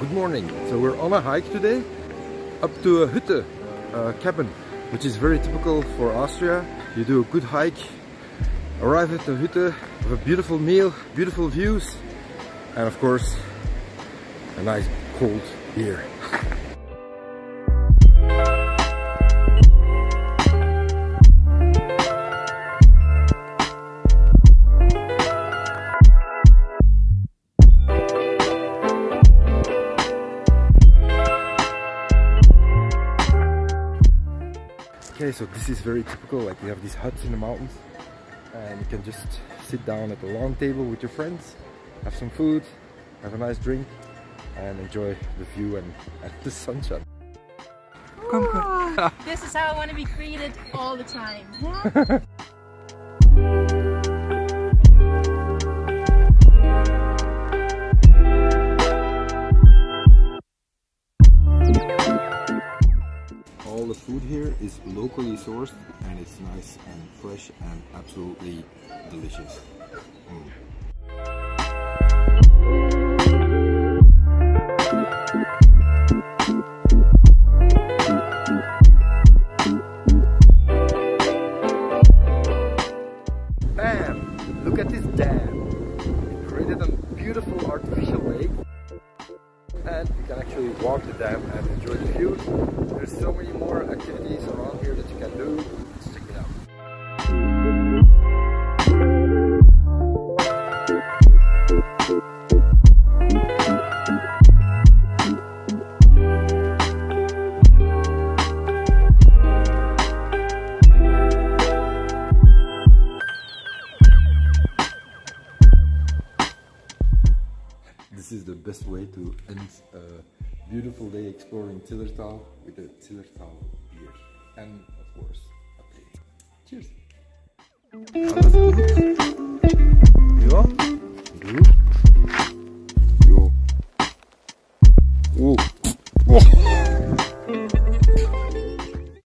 Good morning. So we're on a hike today up to a Hütte uh, cabin, which is very typical for Austria. You do a good hike, arrive at the Hütte with a beautiful meal, beautiful views, and of course, a nice cold beer. Okay, so this is very typical, like we have these huts in the mountains and you can just sit down at a long table with your friends, have some food, have a nice drink and enjoy the view and, and the sunshine. Oh, this is how I want to be greeted all the time. All the food here is locally sourced and it's nice and fresh and absolutely delicious. Mm. Bam! Look at this dam. It created a beautiful artificial lake and you can actually walk the dam and enjoy the view. There's so many more activities this is the best way to end a beautiful day exploring Zillertal with a Zillertal beer. And of course a play. Cheers!